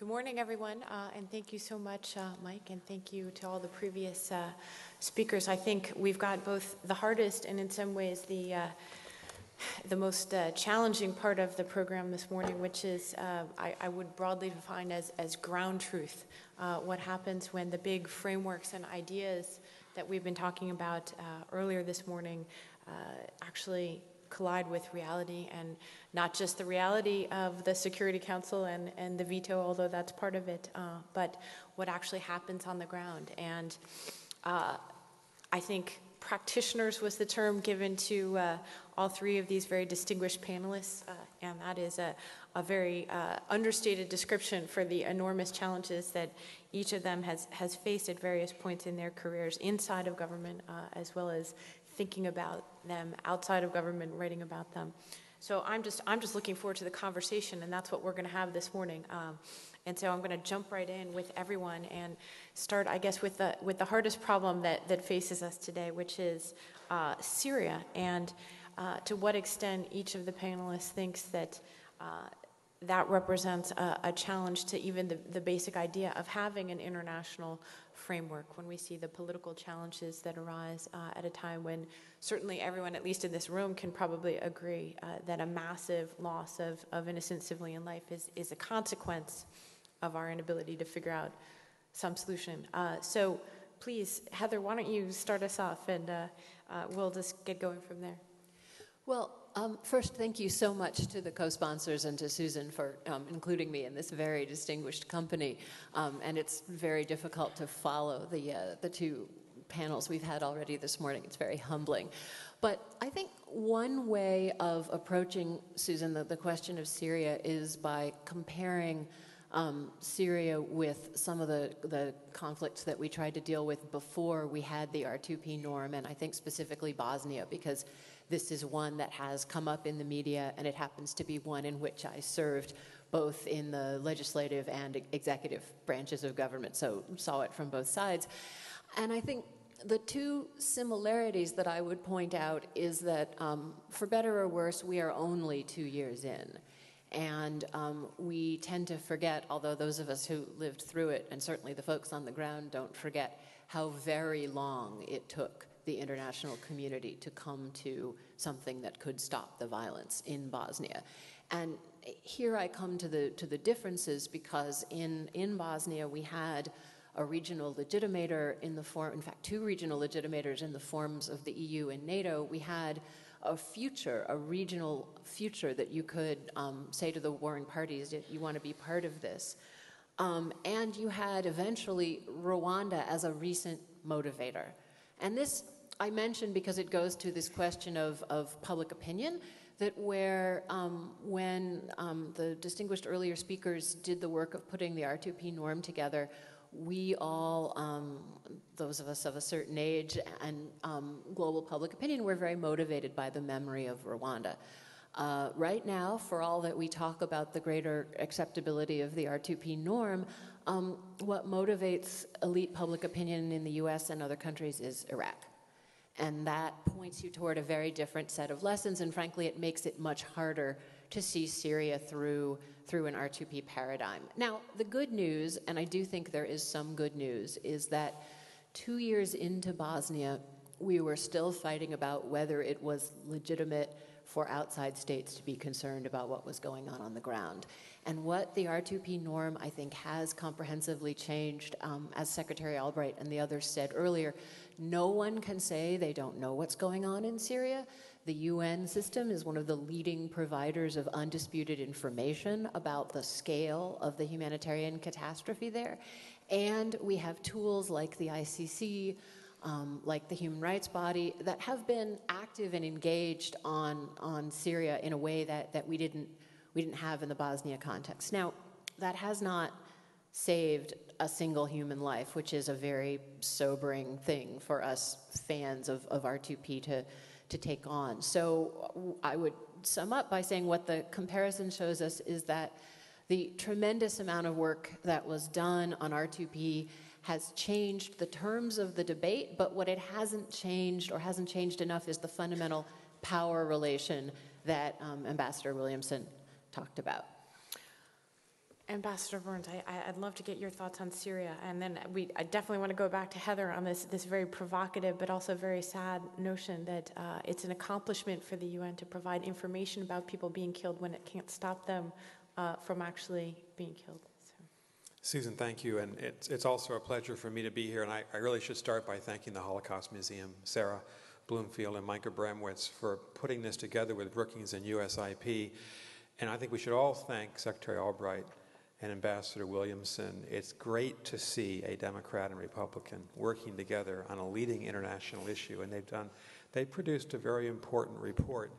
Good morning, everyone, uh, and thank you so much, uh, Mike, and thank you to all the previous uh, speakers. I think we've got both the hardest and, in some ways, the uh, the most uh, challenging part of the program this morning, which is uh, I, I, would broadly define as as ground truth. what happens when the big frameworks and ideas that we've been talking about earlier this morning actually collide with reality and not just the reality of the Security Council and, and the veto, although that's part of it, uh, but what actually happens on the ground. And uh, I think practitioners was the term given to uh, all three of these very distinguished panelists, uh, and that is a, a very uh, understated description for the enormous challenges that each of them has, has faced at various points in their careers inside of government uh, as well as thinking about them outside of government, writing about them. So I'm just I'm just looking forward to the conversation, and that's what we're going to have this morning. Um, and so I'm going to jump right in with everyone and start, I guess, with the with the hardest problem that that faces us today, which is uh, Syria, and uh, to what extent each of the panelists thinks that. Uh, that represents a, a, challenge to even the, the basic idea of having an international framework when we see the political challenges that arise uh, at a time when certainly everyone, at least in this room, can probably agree uh, that a massive loss of, of innocent civilian life is, is a consequence of our inability to figure out some solution. Uh, so please, Heather, why don't you start us off and uh, uh, we'll just get going from there. Well, um, first, thank you so much to the co-sponsors and to Susan for um, including me in this very distinguished company. Um, and it's very difficult to follow the, uh, the two panels we've had already this morning. It's very humbling. But I think one way of approaching, Susan, the, the question of Syria is by comparing um, Syria with some of the, the conflicts that we tried to deal with before we had the R2P norm, and I think specifically Bosnia, because this is one that has come up in the media, and it happens to be one in which I served both in the legislative and executive branches of government, so saw it from both sides. And I think the two similarities that I would point out is that, um, for better or worse, we are only two years in. And um, we tend to forget, although those of us who lived through it, and certainly the folks on the ground don't forget, how very long it took the international community to come to something that could stop the violence in Bosnia. And here I come to the, to the differences because in, in Bosnia we had a regional legitimator in the form, in fact, two regional legitimators in the forms of the EU and NATO. We had a future, a regional future that you could um, say to the warring parties you want to be part of this. Um, and you had eventually Rwanda as a recent motivator. And this I mention because it goes to this question of, of public opinion, that where um, when um, the distinguished earlier speakers did the work of putting the R2P norm together, we all, um, those of us of a certain age and um, global public opinion, were very motivated by the memory of Rwanda. Uh, right now, for all that we talk about the greater acceptability of the R2P norm, um, what motivates elite public opinion in the US and other countries is Iraq. And that points you toward a very different set of lessons. And frankly, it makes it much harder to see Syria through, through an R2P paradigm. Now, the good news, and I do think there is some good news, is that two years into Bosnia, we were still fighting about whether it was legitimate for outside states to be concerned about what was going on on the ground. And what the R2P norm, I think, has comprehensively changed, um, as Secretary Albright and the others said earlier, no one can say they don't know what's going on in Syria. The UN system is one of the leading providers of undisputed information about the scale of the humanitarian catastrophe there. And we have tools like the ICC, um, like the human rights body, that have been active and engaged on, on Syria in a way that, that we, didn't, we didn't have in the Bosnia context. Now, that has not saved a single human life, which is a very sobering thing for us fans of, of R2P to, to take on. So I would sum up by saying what the comparison shows us is that the tremendous amount of work that was done on R2P has changed the terms of the debate, but what it hasn't changed or hasn't changed enough is the fundamental power relation that um, Ambassador Williamson talked about. Ambassador Burns, I, I'd love to get your thoughts on Syria, and then we, I definitely want to go back to Heather on this, this very provocative but also very sad notion that uh, it's an accomplishment for the UN to provide information about people being killed when it can't stop them uh, from actually being killed. Susan, thank you. And it's, it's also a pleasure for me to be here. And I, I really should start by thanking the Holocaust Museum, Sara Bloomfield and Mike Abramowitz for putting this together with Brookings and USIP. And I think we should all thank Secretary Albright and Ambassador Williamson. It's great to see a Democrat and Republican working together on a leading international issue. And they've done, they produced a very important report.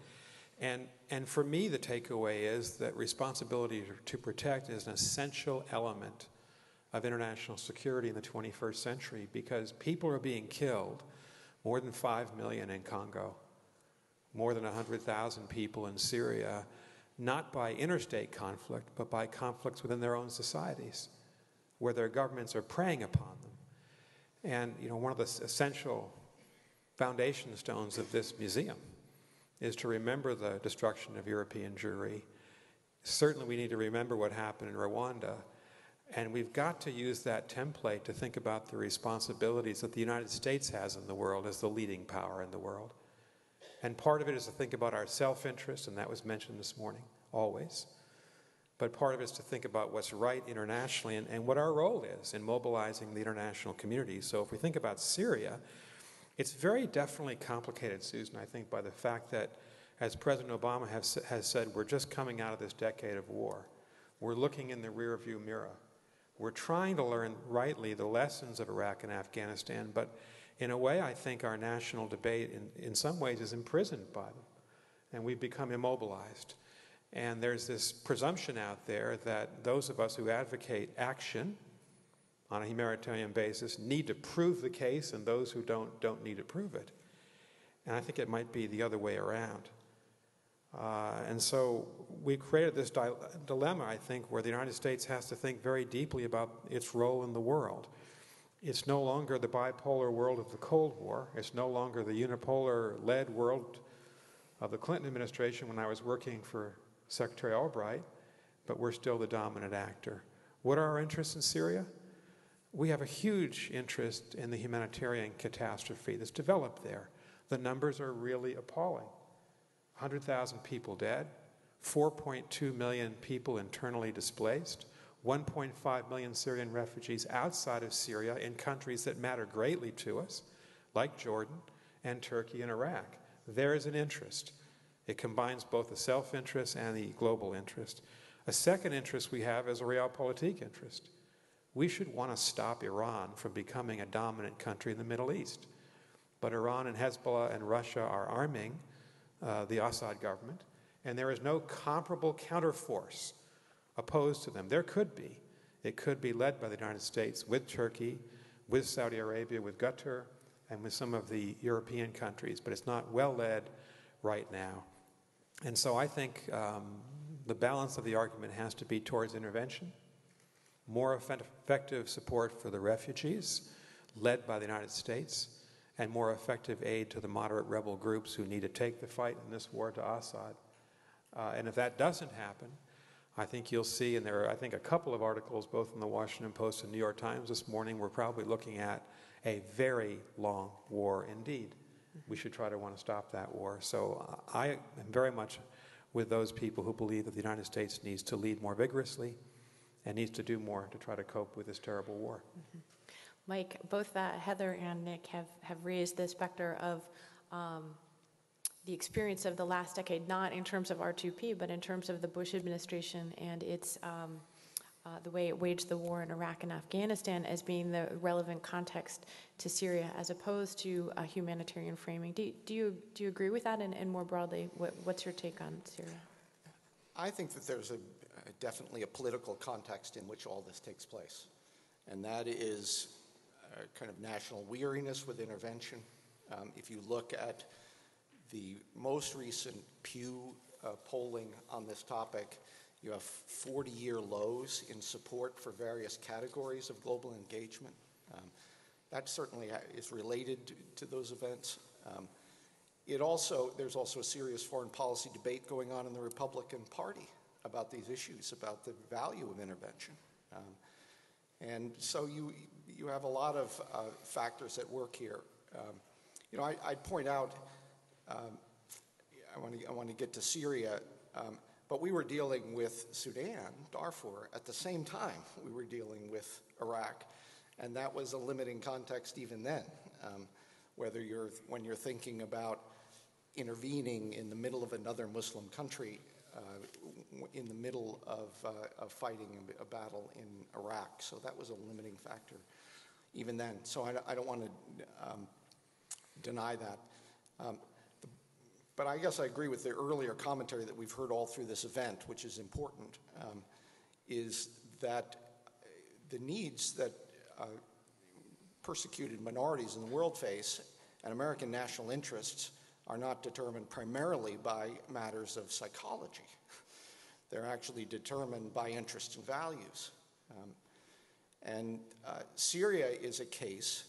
And, and for me, the takeaway is that responsibility to protect is an essential element of international security in the 21st century because people are being killed, more than 5 million in Congo, more than 100,000 people in Syria, not by interstate conflict, but by conflicts within their own societies, where their governments are preying upon them. And you know, one of the essential foundation stones of this museum is to remember the destruction of European Jewry. Certainly, we need to remember what happened in Rwanda. And we've got to use that template to think about the responsibilities that the United States has in the world as the leading power in the world. And part of it is to think about our self interest, and that was mentioned this morning, always. But part of it is to think about what's right internationally and, and what our role is in mobilizing the international community. So if we think about Syria, it's very definitely complicated, Susan, I think, by the fact that, as President Obama has, has said, we're just coming out of this decade of war. We're looking in the rearview mirror. We're trying to learn rightly the lessons of Iraq and Afghanistan, but in a way, I think our national debate, in, in some ways, is imprisoned by them. And we've become immobilized. And there's this presumption out there that those of us who advocate action, on a humanitarian basis need to prove the case, and those who don't don't need to prove it. And I think it might be the other way around. Uh, and so we created this di- dilemma, I think, where the United States has to think very deeply about its role in the world. It's no longer the bipolar world of the Cold War. It's no longer the unipolar led world of the Clinton administration when I was working for Secretary Albright, but we're still the dominant actor. What are our interests in Syria? We have a huge interest in the humanitarian catastrophe that's developed there. The numbers are really appalling 100,000 people dead, 4.2 million people internally displaced, 1.5 million Syrian refugees outside of Syria in countries that matter greatly to us, like Jordan and Turkey and Iraq. There is an interest. It combines both the self interest and the global interest. A second interest we have is a realpolitik interest we should want to stop Iran from becoming a dominant country in the Middle East. But Iran and Hezbollah and Russia are arming uh, the Assad government, and there is no comparable counterforce opposed to them. There could be. It could be led by the United States with Turkey, with Saudi Arabia, with Qatar, and with some of the European countries, but it's not well led right now. And so I think um, the balance of the argument has to be towards intervention more effective support for the refugees, led by the United States, and more effective aid to the moderate rebel groups who need to take the fight in this war to Assad. Uh, and if that doesn't happen, I think you'll see, and there are, I think, a couple of articles, both in the Washington Post and New York Times this morning, we're probably looking at a very long war indeed. We should try to want to stop that war. So uh, I am very much with those people who believe that the United States needs to lead more vigorously and needs to do more to try to cope with this terrible war. Mm-hmm. Mike, both uh, Heather and Nick have, have raised the specter of um, the experience of the last decade, not in terms of R2P, but in terms of the Bush administration and its um, uh, the way it waged the war in Iraq and Afghanistan as being the relevant context to Syria, as opposed to a humanitarian framing. Do, do you do you agree with that? And, and more broadly, what, what's your take on Syria? I think that there's a definitely a political context in which all this takes place. And that is a kind of national weariness with intervention. Um, if you look at the most recent Pew uh, polling on this topic, you have 40 year lows in support for various categories of global engagement. Um, that certainly is related to those events. Um, it also, there's also a serious foreign policy debate going on in the Republican Party about these issues, about the value of intervention. Um, and so you, you have a lot of uh, factors at work here. Um, you know, I, I'd point out, um, I want to I want to get to Syria, um, but we were dealing with Sudan, Darfur, at the same time we were dealing with Iraq, and that was a limiting context even then. Um, whether you're when you're thinking about intervening in the middle of another Muslim country, uh, in the middle of, uh, of fighting a, battle in Iraq, so that was a limiting factor even then. So I, don't- I don't want to um, deny that. Um, the- But I guess I agree with the earlier commentary that we've heard all through this event, which is important, um, is that uh, the needs that uh, persecuted minorities in the world face and American national interests are not determined primarily by matters of psychology. They're actually determined by interests and values. Um, and uh, Syria is a case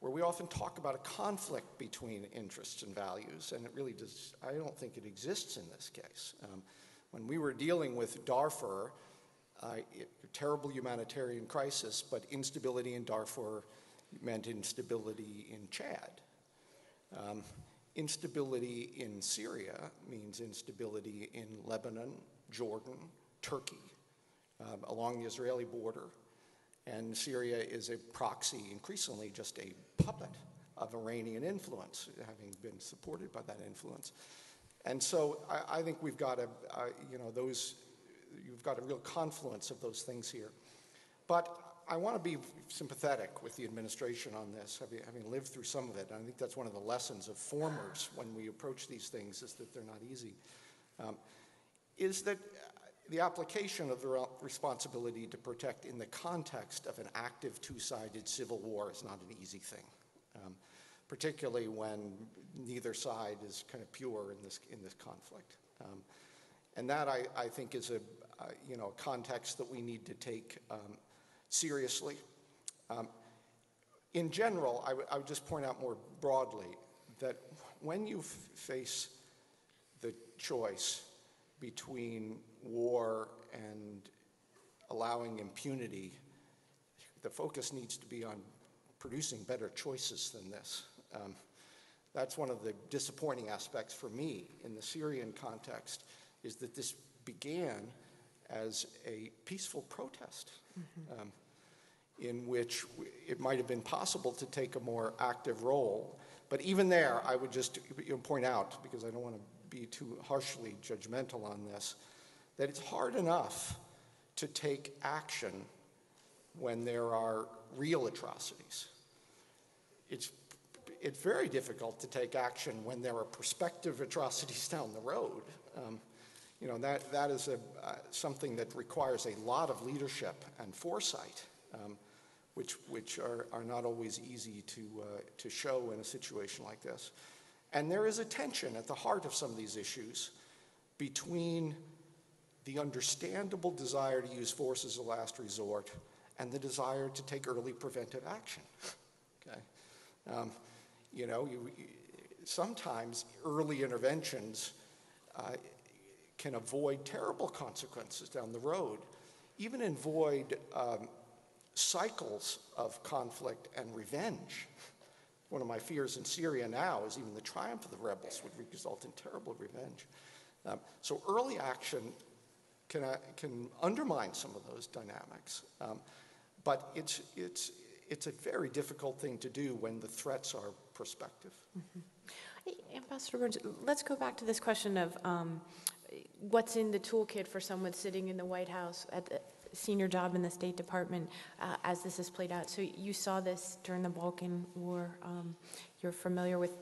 where we often talk about a conflict between interests and values, and it really does, I don't think it exists in this case. Um, when we were dealing with Darfur, uh, terrible humanitarian crisis, but instability in Darfur meant instability in Chad. Um, instability in Syria means instability in Lebanon, Jordan, Turkey, um, along the Israeli border. And Syria is a proxy, increasingly just a puppet of Iranian influence, having been supported by that influence. And so I, I think we've got a, uh, you know, those, you've got a real confluence of those things here. But I want to be sympathetic with the administration on this, having, lived through some of it. And I think that's one of the lessons of formers when we approach these things is that they're not easy. Um, is that uh, the application of the responsibility to protect in the context of an active two-sided civil war is not an easy thing, um, particularly when neither side is kind of pure in this, in this conflict. Um, and that, I, I think, is a, uh, you know, a context that we need to take um, seriously. Um, in general, I would- I would just point out more broadly that when you face the choice between war and allowing impunity, the focus needs to be on producing better choices than this. Um, that's one of the disappointing aspects for me in the Syrian context, is that this began as a peaceful protest. Um, in which it might have been possible to take a more active role. But even there, I would just point out, because I don't want to be too harshly judgmental on this, that it's hard enough to take action when there are real atrocities. It's, it's very difficult to take action when there are prospective atrocities down the road. Um, you know, that, that is a, uh, something that requires a lot of leadership and foresight, um, which, which are, are not always easy to, uh, to show in a situation like this. And there is a tension at the heart of some of these issues between the understandable desire to use force as a last resort and the desire to take early preventive action. Okay? Um, you know, you, sometimes early interventions uh, can avoid terrible consequences down the road, even avoid um, cycles of conflict and revenge. One of my fears in Syria now is even the triumph of the rebels would result in terrible revenge. Um, so early action can, uh, can undermine some of those dynamics. Um, but it's, it's, it's a very difficult thing to do when the threats are prospective. Hey, Ambassador Burns, let's go back to this question of um, what's in the toolkit for someone sitting in the White House at the senior job in the State Department uh, as this has played out. So you saw this during the Balkan War. Um, You're familiar with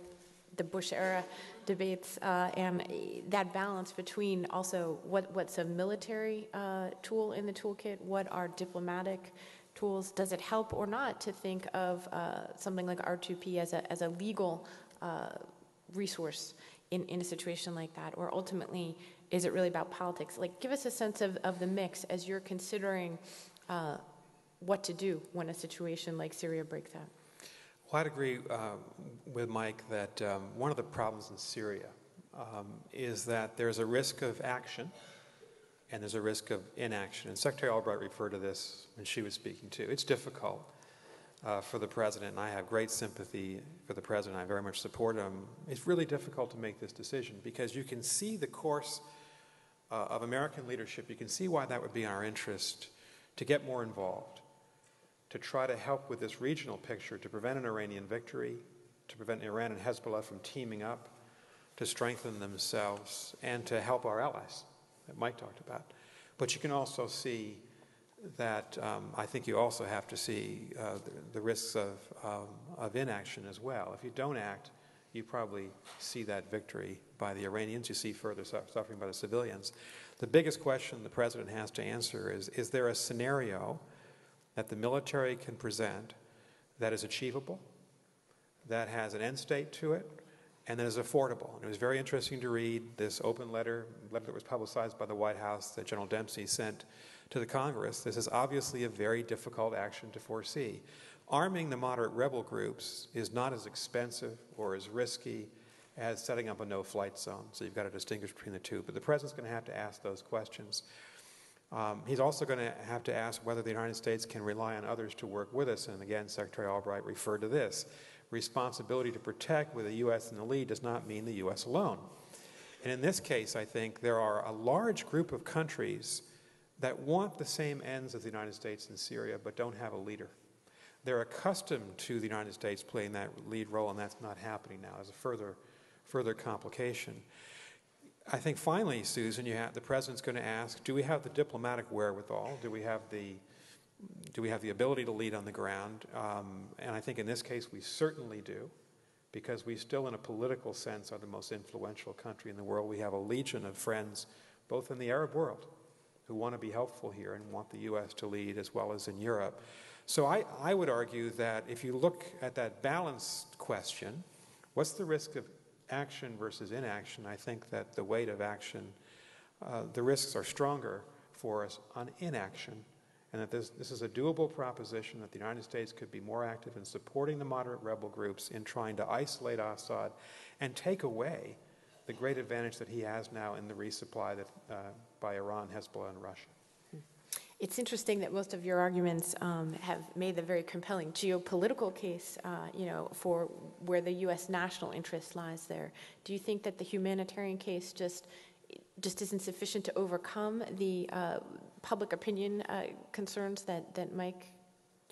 the Bush era debates uh, and that balance between also what, what's a military uh, tool in the toolkit, what are diplomatic tools? Does it help or not to think of uh, something like R2P as a, as a legal uh, resource in, in a situation like that? Or ultimately, is it really about politics? Like, give us a sense of, of the mix as you're considering uh, what to do when a situation like Syria breaks out. Well, I'd agree uh, with Mike that um, one of the problems in Syria um, is that there's a risk of action and there's a risk of inaction. And Secretary Albright referred to this when she was speaking too. It's difficult uh, for the president, and I have great sympathy for the president. I very much support him. It's really difficult to make this decision because you can see the course uh, of American leadership. You can see why that would be in our interest to get more involved, to try to help with this regional picture, to prevent an Iranian victory, to prevent Iran and Hezbollah from teaming up, to strengthen themselves, and to help our allies that Mike talked about. But you can also see that um, I think you also have to see uh, the, the, risks of, um, of inaction as well. If you don't act, you probably see that victory by the Iranians, you see further su- suffering by the civilians. The biggest question the president has to answer is Is there a scenario that the military can present that is achievable, that has an end state to it, and that is affordable? And it was very interesting to read this open letter, letter that was publicized by the White House that General Dempsey sent to the Congress. This is obviously a very difficult action to foresee. Arming the moderate rebel groups is not as expensive or as risky as setting up a no flight zone. So you've got to distinguish between the two. But the president's going to have to ask those questions. Um, he's also going to have to ask whether the United States can rely on others to work with us. And again, Secretary Albright referred to this. Responsibility to protect with the U.S. in the lead does not mean the U.S. alone. And in this case, I think there are a large group of countries that want the same ends as the United States in Syria but don't have a leader. They're accustomed to the United States playing that lead role, and that's not happening now as a further, further complication. I think finally, Susan, you have, the president's going to ask, do we have the diplomatic wherewithal? Do we have the, do we have the ability to lead on the ground? Um, and I think in this case we certainly do, because we still, in a political sense, are the most influential country in the world. We have a legion of friends, both in the Arab world who want to be helpful here and want the U.S. to lead as well as in Europe. So I, I would argue that if you look at that balanced question, what's the risk of action versus inaction? I think that the weight of action, uh, the risks are stronger for us on inaction, and that this, this is a doable proposition that the United States could be more active in supporting the moderate rebel groups in trying to isolate Assad and take away the great advantage that he has now in the resupply that, uh, by Iran, Hezbollah, and Russia. It's interesting that most of your arguments um, have made the very compelling geopolitical case, uh, you know, for where the U.S. national interest lies there. Do you think that the humanitarian case just just isn't sufficient to overcome the uh, public opinion uh, concerns that, that Mike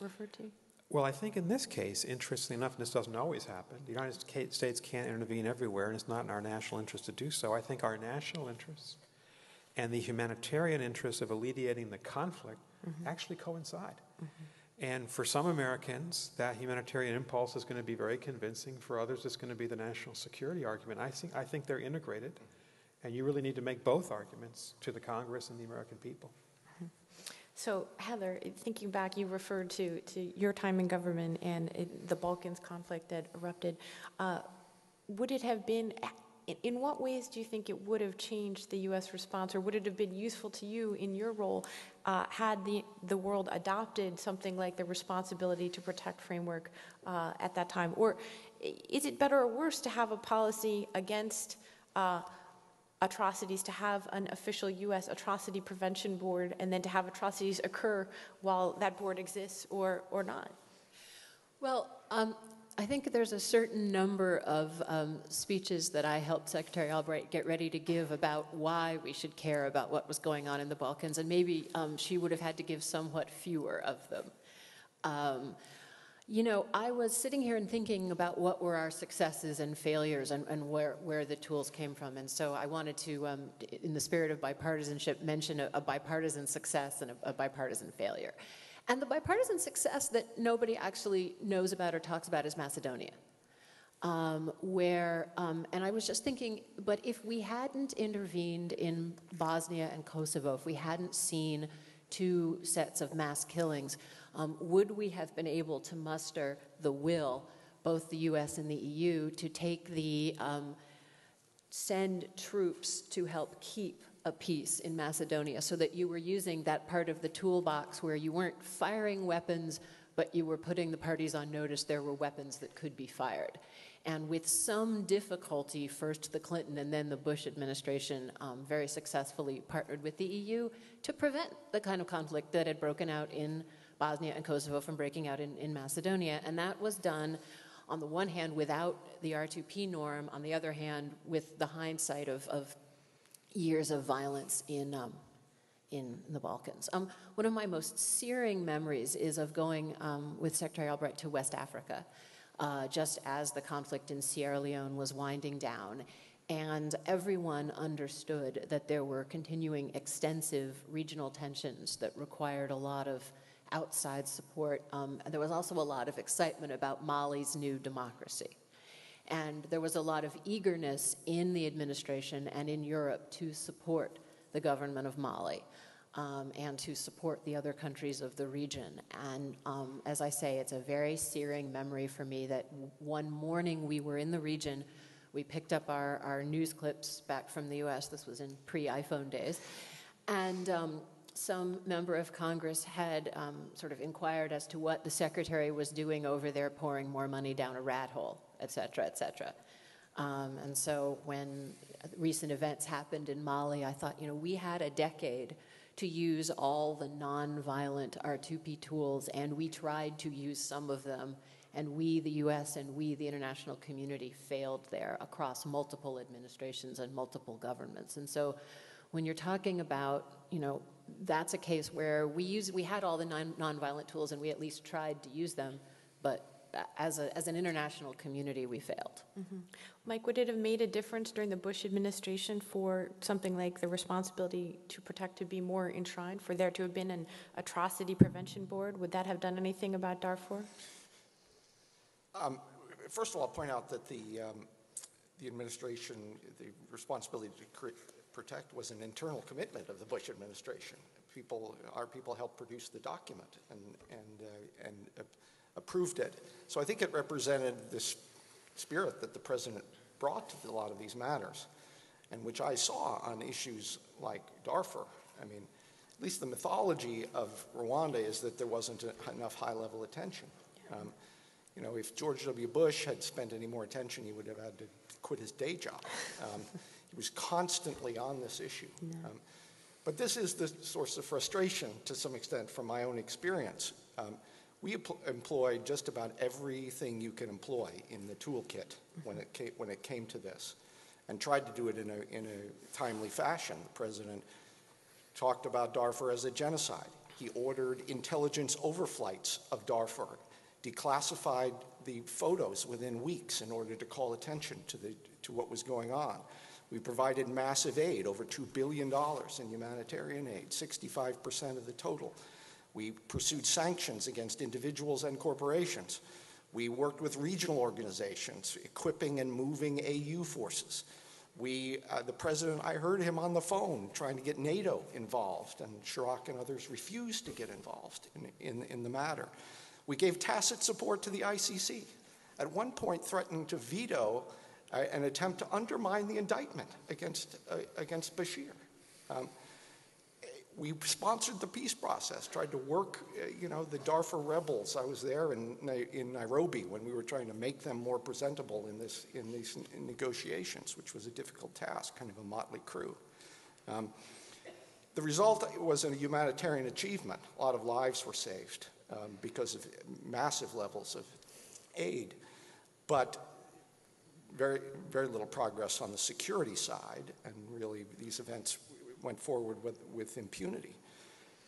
referred to? Well, I think in this case, interestingly enough, and this doesn't always happen, the United States can't intervene everywhere, and it's not in our national interest to do so. I think our national interests and the humanitarian interests of alleviating the conflict mm-hmm. actually coincide. Mm-hmm. And for some Americans, that humanitarian impulse is going to be very convincing. For others, it's going to be the national security argument. I think, I think they're integrated, and you really need to make both arguments to the Congress and the American people. Mm-hmm. So, Heather, thinking back, you referred to, to your time in government and it, the Balkans conflict that erupted. Uh, would it have been in, what ways do you think it would have changed the U.S. response, or would it have been useful to you in your role uh, had the, the world adopted something like the responsibility to protect framework uh, at that time? Or is it better or worse to have a policy against uh, atrocities, to have an official U.S. atrocity prevention board, and then to have atrocities occur while that board exists or, or not? Well, um, I think there's a certain number of um, speeches that I helped Secretary Albright get ready to give about why we should care about what was going on in the Balkans, and maybe um, she would have had to give somewhat fewer of them. Um, you know, I was sitting here and thinking about what were our successes and failures and, and where, where the tools came from. And so I wanted to, um, in the spirit of bipartisanship, mention a, a bipartisan success and a, a bipartisan failure. And the bipartisan success that nobody actually knows about or talks about is Macedonia. Um, where, um, and I was just thinking, but if we hadn't intervened in Bosnia and Kosovo, if we hadn't seen two sets of mass killings, um, would we have been able to muster the will, both the US and the EU, to take the, um, send troops to help keep a piece in Macedonia so that you were using that part of the toolbox where you weren't firing weapons, but you were putting the parties on notice there were weapons that could be fired. And with some difficulty, first the Clinton and then the Bush administration um, very successfully partnered with the EU to prevent the kind of conflict that had broken out in Bosnia and Kosovo from breaking out in, in Macedonia. And that was done, on the one hand, without the R2P norm, on the other hand, with the hindsight of, of years of violence in, um, in the Balkans. Um, one of my most searing memories is of going um, with Secretary Albright to West Africa uh, just as the conflict in Sierra Leone was winding down. And everyone understood that there were continuing extensive regional tensions that required a lot of outside support. Um, there was also a lot of excitement about Mali's new democracy. And there was a lot of eagerness in the administration and in Europe to support the government of Mali um, and to support the other countries of the region. And um, as I say, it's a very searing memory for me that one morning we were in the region. We picked up our, our news clips back from the US. This was in pre iPhone days. And um, some member of Congress had um, sort of inquired as to what the secretary was doing over there, pouring more money down a rat hole, et cetera, et cetera. Um, and so when recent events happened in Mali, I thought, you know, we had a decade to use all the nonviolent R2P tools, and we tried to use some of them, and we, the US, and we, the international community, failed there across multiple administrations and multiple governments. And so when you're talking about, you know, that's a case where we use, we had all the non, nonviolent tools and we at least tried to use them, but as, a, as an international community, we failed. Mm-hmm. Mike, would it have made a difference during the Bush administration for something like the responsibility to protect to be more enshrined, for there to have been an atrocity prevention board? Would that have done anything about Darfur? Um, first of all, I'll point out that the, um, the administration, the responsibility to protect was an internal commitment of the Bush administration. People, our people helped produce the document and, and, uh, and uh, approved it. So I think it represented this spirit that the president brought to a lot of these matters, and which I saw on issues like Darfur. I mean, at least the mythology of Rwanda is that there wasn't enough high level attention. Um, you know, if George W. Bush had spent any more attention, he would have had to quit his day job. Um, he was constantly on this issue. Um, but this is the source of frustration to some extent from my own experience. We employed just about everything you can employ in the toolkit when it came, when it came to this and tried to do it in a, in a timely fashion. The president talked about Darfur as a genocide. He ordered intelligence overflights of Darfur, declassified the photos within weeks in order to call attention to, the, to what was going on. We provided massive aid, over $2 billion in humanitarian aid, 65% of the total. We pursued sanctions against individuals and corporations. We worked with regional organizations, equipping and moving AU forces. We, uh, the president, I heard him on the phone trying to get NATO involved, and Chirac and others refused to get involved in, in, in the matter. We gave tacit support to the ICC, at one point threatening to veto uh, an attempt to undermine the indictment against, uh, against Bashir. Um, we sponsored the peace process, tried to work, uh, you know, the Darfur rebels. I was there in, in Nairobi when we were trying to make them more presentable in, this, in these negotiations, which was a difficult task, kind of a motley crew. Um, the result was a humanitarian achievement. A lot of lives were saved um, because of massive levels of aid, but very, very little progress on the security side, and really these events went forward with, with impunity.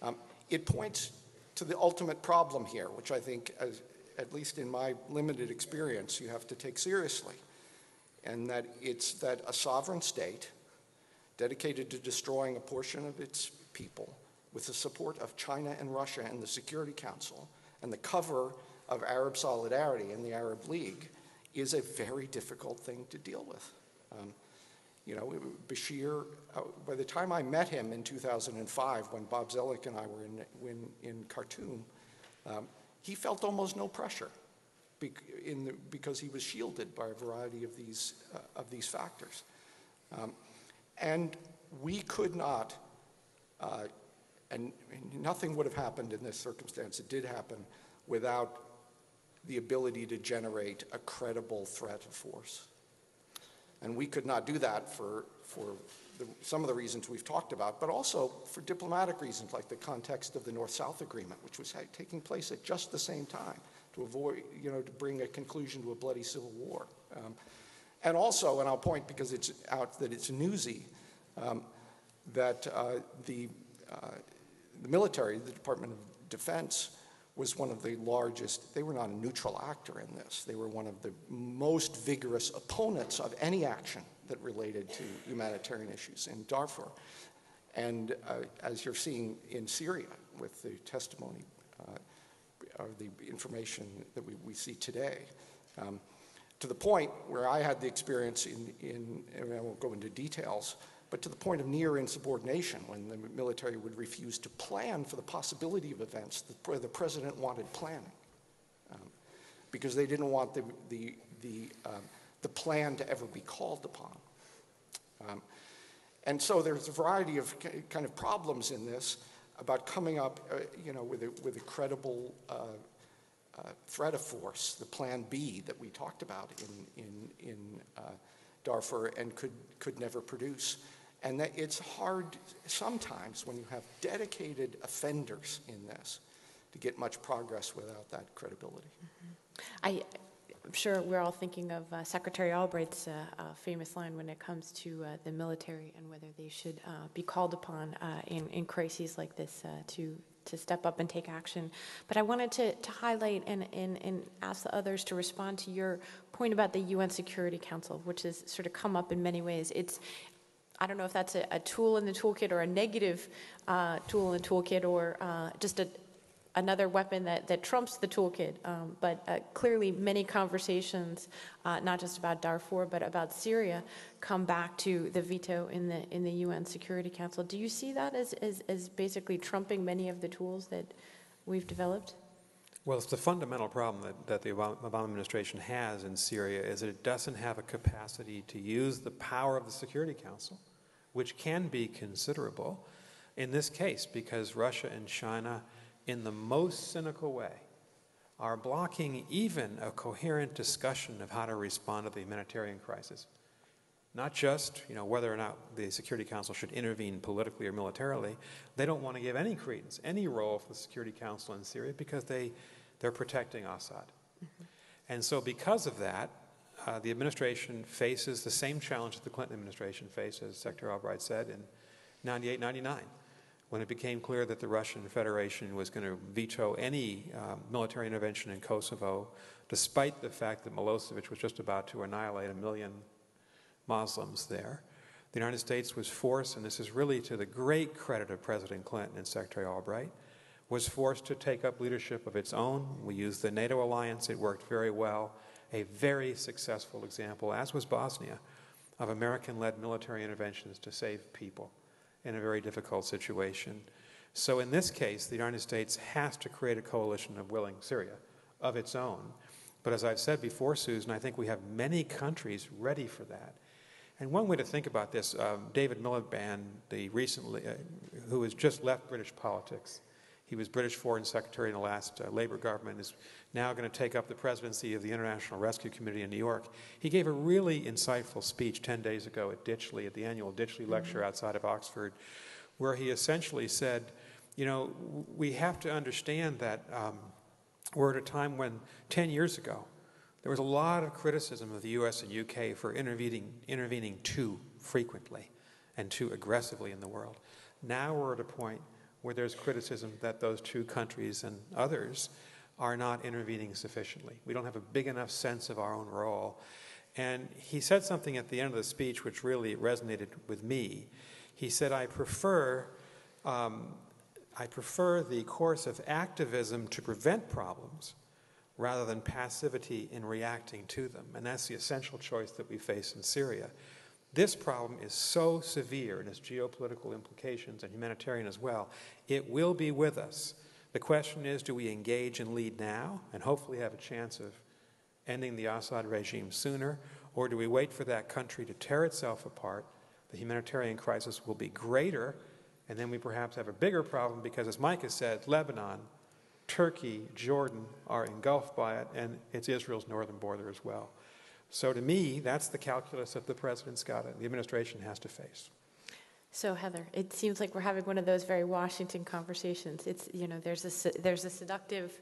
Um, it points to the ultimate problem here, which I think, as, at least in my limited experience, you have to take seriously. And that it's that a sovereign state dedicated to destroying a portion of its people with the support of China and Russia and the Security Council and the cover of Arab solidarity and the Arab League is a very difficult thing to deal with. Um, you know, Bashir, uh, by the time I met him in 2005, when Bob Zoellick and I were in, in, in Khartoum, um, he felt almost no pressure the, because he was shielded by a variety of these, uh, of these factors. Um, and we could not, uh, and nothing would have happened in this circumstance, it did happen, without the ability to generate a credible threat of force. And we could not do that for, for the, some of the reasons we've talked about, but also for diplomatic reasons, like the context of the North-South Agreement, which was taking place at just the same time to avoid, you know, to bring a conclusion to a bloody civil war. Um, and also, and I'll point because it's out that it's newsy, um, that uh, the, uh, the military, the Department of Defense, was one of the largest, they were not a neutral actor in this. They were one of the most vigorous opponents of any action that related to humanitarian issues in Darfur. And uh, as you're seeing in Syria with the testimony uh, or the information that we, we see today, um, to the point where I had the experience in, in, and I won't go into details, but to the point of near insubordination when the military would refuse to plan for the possibility of events that the president wanted planning. Um, because they didn't want the, the, the, um, the plan to ever be called upon. Um, and so there's a variety of kind of problems in this about coming up, uh, you know, with a, with a credible uh, uh, threat of force, the Plan B that we talked about in, in, in uh, Darfur and could, could never produce. And that it's hard sometimes when you have dedicated offenders in this to get much progress without that credibility. I, I'm sure we're all thinking of uh, Secretary Albright's uh, uh, famous line when it comes to uh, the military and whether they should uh, be called upon uh, in, in crises like this to, to step up and take action. But I wanted to, to highlight and, and, and ask the others to respond to your point about the UN Security Council, which has sort of come up in many ways. It's, I don't know if that's a, a tool in the toolkit or a negative tool in the toolkit or just a, another weapon that, that trumps the toolkit. Um, but uh, clearly, many conversations, uh, not just about Darfur, but about Syria, come back to the veto in the in the UN Security Council. Do you see that as, as, as basically trumping many of the tools that we've developed? Well, it's the fundamental problem that, that the Obama administration has in Syria is that it doesn't have a capacity to use the power of the Security Council, which can be considerable in this case because Russia and China in the most cynical way, are blocking even a coherent discussion of how to respond to the humanitarian crisis. Not just, you know, whether or not the Security Council should intervene politically or militarily. They don't want to give any credence, any role for the Security Council in Syria because they, they're protecting Assad. Mm-hmm. And so because of that, uh, the administration faces the same challenge that the Clinton administration faced, as Secretary Albright said, in 98, 99 when it became clear that the Russian Federation was going to veto any um, military intervention in Kosovo, despite the fact that Milosevic was just about to annihilate a million Muslims there. The United States was forced, and this is really to the great credit of President Clinton and Secretary Albright, was forced to take up leadership of its own. We used the NATO alliance, it worked very well. A very successful example, as was Bosnia, of American led military interventions to save people in a very difficult situation. So in this case, the United States has to create a coalition of willing Syria of its own. But as I've said before, Susan, I think we have many countries ready for that. And one way to think about this, um, David Miliband, the recently, uh, who has just left British politics, he was British Foreign Secretary in the last uh, Labour government, is now going to take up the presidency of the International Rescue Committee in New York. He gave a really insightful speech 10 days ago at Ditchley, at the annual Ditchley mm-hmm. lecture outside of Oxford, where he essentially said, you know, we have to understand that um, we're at a time when 10 years ago, there was a lot of criticism of the US and UK for intervening, intervening too frequently and too aggressively in the world. Now we're at a point where there's criticism that those two countries and others are not intervening sufficiently. We don't have a big enough sense of our own role. And he said something at the end of the speech which really resonated with me. He said, I prefer, um, I prefer the course of activism to prevent problems rather than passivity in reacting to them. And that's the essential choice that we face in Syria. This problem is so severe in its geopolitical implications and humanitarian as well, it will be with us. The question is do we engage and lead now and hopefully have a chance of ending the Assad regime sooner, or do we wait for that country to tear itself apart? The humanitarian crisis will be greater, and then we perhaps have a bigger problem because, as Mike has said, Lebanon Turkey, Jordan are engulfed by it, and it's Israel's northern border as well. So to me, that's the calculus that the president's got to, the administration has to face. So Heather, it seems like we're having one of those very Washington conversations. It's, you know, there's a, there's a seductive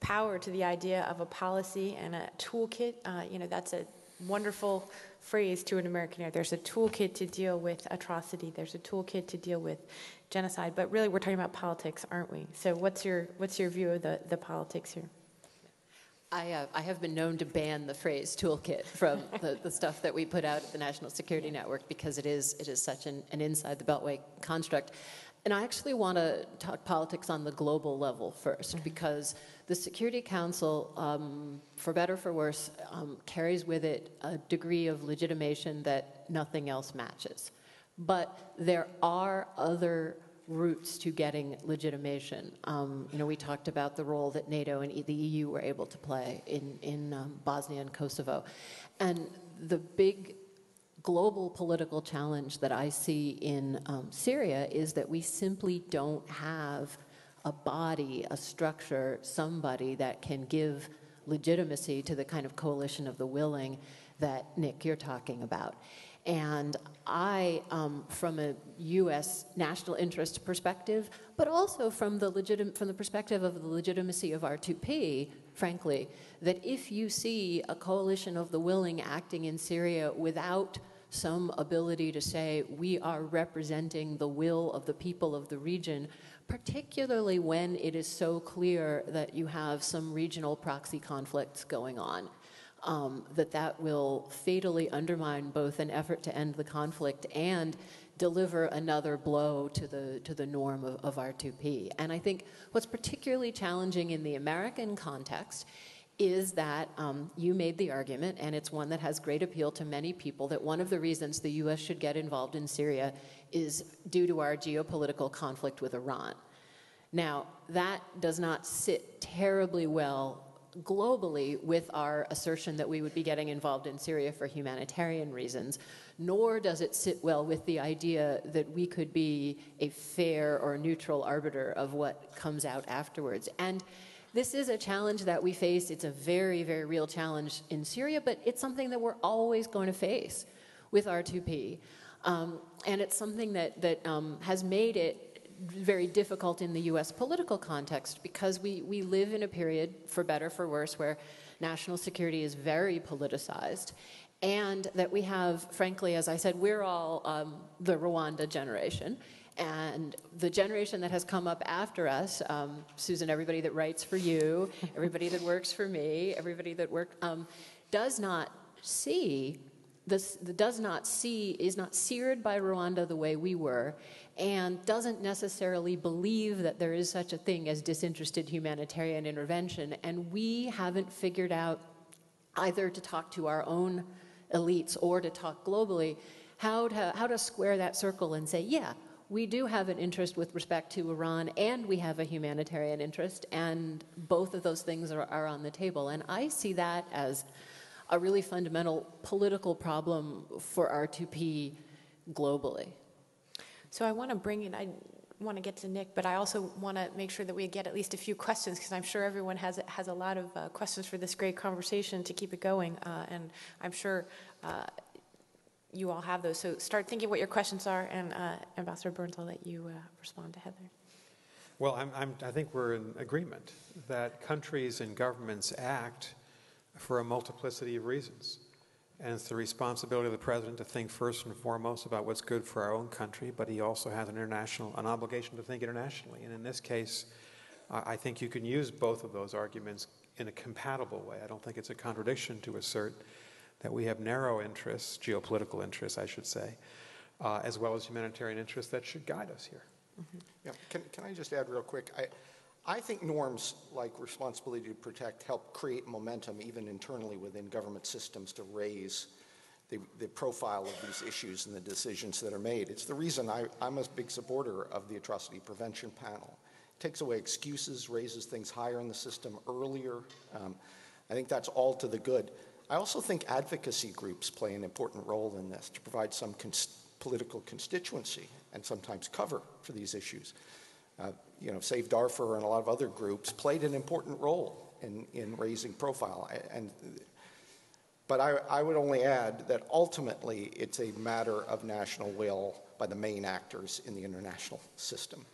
power to the idea of a policy and a toolkit. Uh, you know, that's a wonderful phrase to an American ear. There's a toolkit to deal with atrocity. There's a toolkit to deal with genocide. But really, we're talking about politics, aren't we? So what's your, what's your view of the, the politics here? I, uh, I have been known to ban the phrase toolkit from the, the stuff that we put out at the National Security Network because it is, it is such an, an inside the Beltway construct. And I actually want to talk politics on the global level 1st because the Security Council, um, for better or for worse, um, carries with it a degree of legitimation that nothing else matches. But there are other routes to getting legitimation. Um, you know, we talked about the role that NATO and the EU were able to play in, in um, Bosnia and Kosovo. And the big global political challenge that I see in um, Syria is that we simply don't have a body, a structure, somebody that can give legitimacy to the kind of coalition of the willing that Nick you're talking about. And I, um, from a U.S. national interest perspective, but also from the legit, from the perspective of the legitimacy of R2P, frankly, that if you see a coalition of the willing acting in Syria without some ability to say we are representing the will of the people of the region, particularly when it is so clear that you have some regional proxy conflicts going on um, that that will fatally undermine both an effort to end the conflict and deliver another blow to the to the norm of, of R2P. And I think what's particularly challenging in the American context is that um, you made the argument, and it's one that has great appeal to many people, that one of the reasons the U.S. should get involved in Syria is due to our geopolitical conflict with Iran. Now, that does not sit terribly well globally with our assertion that we would be getting involved in Syria for humanitarian reasons, nor does it sit well with the idea that we could be a fair or neutral arbiter of what comes out afterwards. And this is a challenge that we face. It's a very, very real challenge in Syria, but it's something that we're always going to face with R2P. Um, and it's something that, that um, has made it very difficult in the US political context because we, we live in a period, for better, for worse, where national security is very politicized. And that we have, frankly, as I said, we're all um, the Rwanda generation. And the generation that has come up after us, um, Susan, everybody that writes for you, everybody that works for me, everybody that work, um, does not see this does not see is not seared by Rwanda the way we were and doesn't necessarily believe that there is such a thing as disinterested humanitarian intervention. And we haven't figured out either to talk to our own elites or to talk globally how to, how to square that circle and say, yeah, we do have an interest with respect to Iran and we have a humanitarian interest, and both of those things are, are on the table. And I see that as a really fundamental political problem for R2P globally. So I want to bring in, I want to get to Nick, but I also want to make sure that we get at least a few questions because I'm sure everyone has has a lot of uh, questions for this great conversation to keep it going, uh, and I'm sure uh, you all have those. So start thinking what your questions are, and uh, Ambassador Burns, I'll let you uh, respond to Heather. Well, I'm, I'm, I think we're in agreement that countries and governments act for a multiplicity of reasons. And it's the responsibility of the president to think first and foremost about what's good for our own country, but he also has an international, an obligation to think internationally. And in this case, I think you can use both of those arguments in a compatible way. I don't think it's a contradiction to assert that we have narrow interests, geopolitical interests, I should say, uh, as well as humanitarian interests that should guide us here. Mm-hmm. Yeah, can, can I just add real quick? I, I think norms like responsibility to protect help create momentum even internally within government systems to raise the, the profile of these issues and the decisions that are made. It's the reason I, I'm a big supporter of the atrocity prevention panel. It takes away excuses, raises things higher in the system earlier. Um, I think that's all to the good. I also think advocacy groups play an important role in this to provide some cons political constituency and sometimes cover for these issues. Uh, you know, Save Darfur and a lot of other groups played an important role in, in raising profile. And, but I, I would only add that ultimately it's a matter of national will by the main actors in the international system,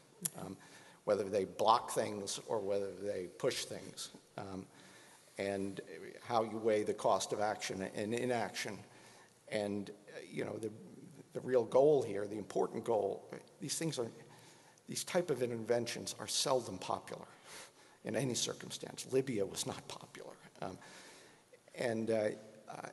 um, whether they block things or whether they push things, um, and how you weigh the cost of action and inaction. And, uh, you know, the, the real goal here, the important goal, these things are, these type of interventions are seldom popular in any circumstance. Libya was not popular. Um, and uh, uh,